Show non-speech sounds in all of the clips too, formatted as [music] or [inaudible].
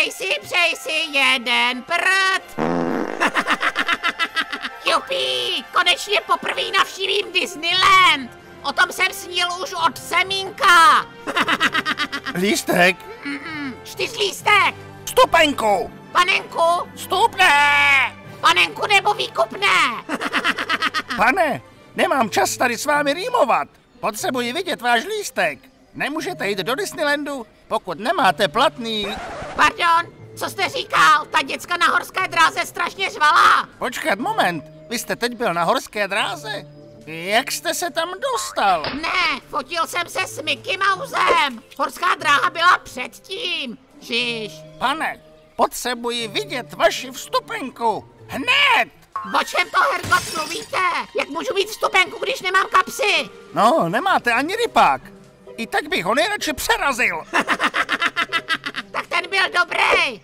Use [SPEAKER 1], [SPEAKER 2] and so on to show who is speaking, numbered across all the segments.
[SPEAKER 1] Přej si, přej si jeden prd. [laughs] Jupi, konečně poprvé navštívím Disneyland. O tom jsem snil už od semínka. [laughs]
[SPEAKER 2] Lístek,
[SPEAKER 1] Čtyřlístek.
[SPEAKER 2] stupenku,
[SPEAKER 1] Panenku,
[SPEAKER 2] stupne!
[SPEAKER 1] panenku nebo výkupné. [laughs]
[SPEAKER 2] Pane, nemám čas tady s vámi rýmovat. Potřebuji vidět váš lístek. Nemůžete jít do Disneylandu, pokud nemáte platný...
[SPEAKER 1] Pardon, co jste říkal? Ta děcka na horské dráze strašně řvala.
[SPEAKER 2] Počkat, moment. Vy jste teď byl na horské dráze? Jak jste se tam dostal?
[SPEAKER 1] Ne, fotil jsem se s Mickey Mousem. Horská dráha byla předtím. Žiž.
[SPEAKER 2] Pane, potřebuji vidět vaši vstupenku. Hned!
[SPEAKER 1] O čem to, Hergot, mluvíte? Jak můžu mít vstupenku, když nemám kapsy?
[SPEAKER 2] No, nemáte ani rypák. I tak bych ho nejradši přerazil. [laughs]
[SPEAKER 1] Dobrý.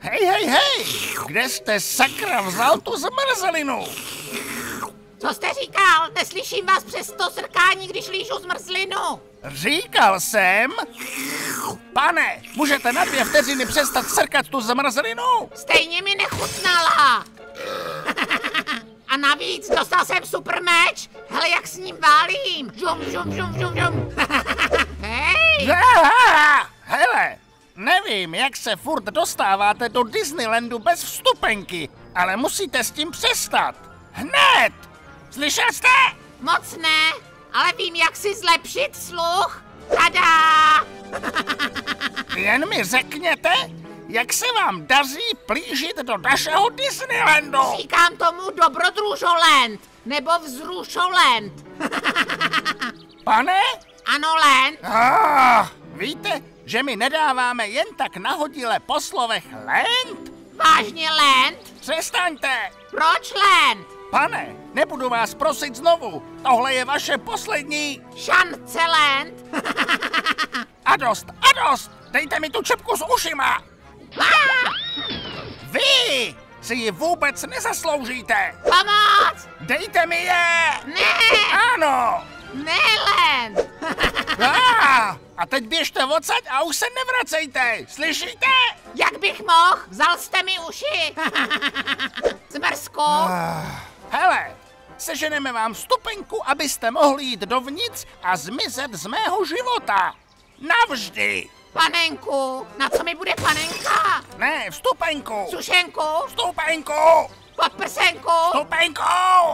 [SPEAKER 2] Hej, hej, hej! Kde jste sakra vzal tu zmrzelinu?
[SPEAKER 1] Co jste říkal? Neslyším vás přes to srkání, když lížu zmrzlinu.
[SPEAKER 2] Říkal jsem... Pane, můžete na dvě vteřiny přestat srkat tu zmrzlinu?
[SPEAKER 1] Stejně mi nechutnala. [laughs] A navíc dostal jsem super meč. Hele, jak s ním válím. Žum, žum, žum, žum, žum. [laughs] Hej,
[SPEAKER 2] Hele, nevím, jak se furt dostáváte do Disneylandu bez vstupenky, ale musíte s tím přestat. Hned! Slyšel jste?
[SPEAKER 1] moc ne, ale vím, jak si zlepšit sluch. Tada! [laughs]
[SPEAKER 2] Jen mi řekněte, jak se vám daří plížit do našeho Disneylandu.
[SPEAKER 1] Říkám tomu Dobrodružoland, nebo Vzrušoland. [laughs]
[SPEAKER 2] Pane?
[SPEAKER 1] Ano, Land.
[SPEAKER 2] Ah, víte, že my nedáváme jen tak nahodile po slovech land?
[SPEAKER 1] Vážně, Land?
[SPEAKER 2] Přestaňte!
[SPEAKER 1] Proč, Land?
[SPEAKER 2] Pane, nebudu vás prosit znovu. Tohle je vaše poslední.
[SPEAKER 1] Šance, Land? [laughs]
[SPEAKER 2] A dost, a dost! Dejte mi tu čepku s ušima!
[SPEAKER 1] Ah!
[SPEAKER 2] Vy si ji vůbec nezasloužíte!
[SPEAKER 1] Pomoc!
[SPEAKER 2] Dejte mi je!
[SPEAKER 1] Ne!
[SPEAKER 2] Ano!
[SPEAKER 1] Ne, Land!
[SPEAKER 2] Ah, a teď běžte odsaď a už se nevracejte! Slyšíte?
[SPEAKER 1] Jak bych mohl? Vzal jste mi uši. [laughs] Zmrzku.
[SPEAKER 2] Hele, seženeme vám vstupenku, abyste mohli jít dovnitř a zmizet z mého života. Navždy!
[SPEAKER 1] Panenku. Na co mi bude panenka?
[SPEAKER 2] Ne, vstupenku!
[SPEAKER 1] Sušenku?
[SPEAKER 2] Vstupenku!
[SPEAKER 1] Podprsenku?
[SPEAKER 2] Vstupenku!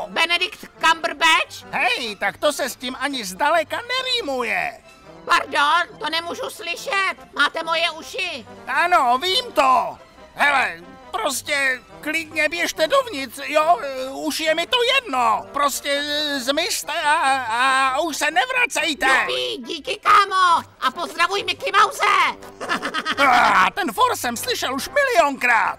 [SPEAKER 1] Benedict Cumberbatch?
[SPEAKER 2] Hej, tak to se s tím ani zdaleka nerýmuje.
[SPEAKER 1] Pardon, to nemůžu slyšet. Máte moje uši.
[SPEAKER 2] Ano, vím to. Hele, prostě klidně běžte dovnitř, jo, už je mi to jedno. Prostě eh, zmizte a, a už se nevracejte.
[SPEAKER 1] Jupi, díky, kámo. A pozdravuj Mickey Mouse. [laughs]
[SPEAKER 2] Ah, ten for jsem slyšel už milionkrát.